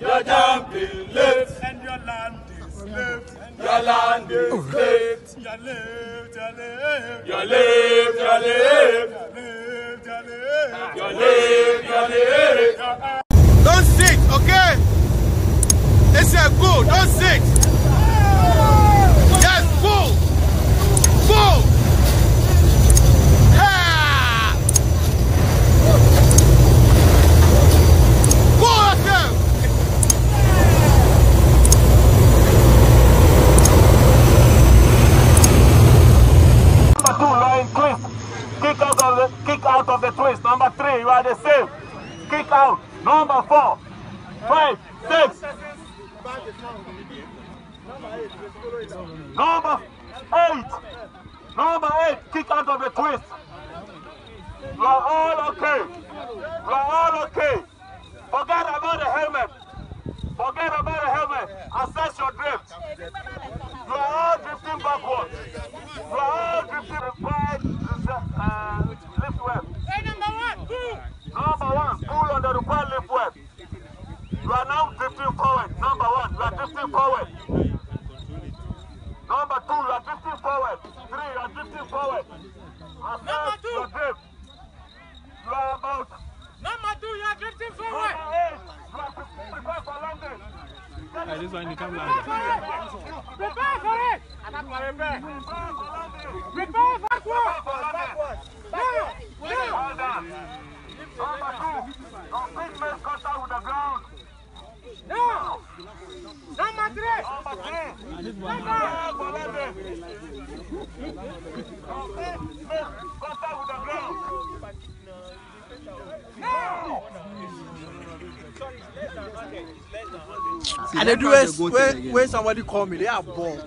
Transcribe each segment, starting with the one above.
Your live, your land is lived. You live. Your live, your live. Go. Don't sit. Yes, go. Go. Ha! Go yourself. Number two, in twist. Kick out of the kick out of the twist. Number three, you are the same. Kick out. Number four, five, six. Number eight. Number eight, kick out of the twist. Are all okay. Are all okay. Forget about the helmet. Forget about the helmet. Assess your drift. You are all drifting backwards. You are all drifting required uh, lift web. Number one, pull on the required lift web. You are now drifting forward. Number one, you are drifting forward. Number two, you are drifting forward. Three, you are drifting forward. Assess two. your drift. You are about Number two, you are drifting forward. number eight. You are prepared for landing. this one you come Prepare for it. Prepare for it. Prepare for landing. Prepare backward. for landing. And they do when, when somebody call me, they are born.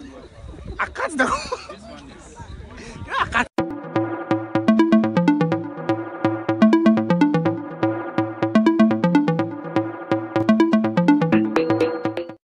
I can't.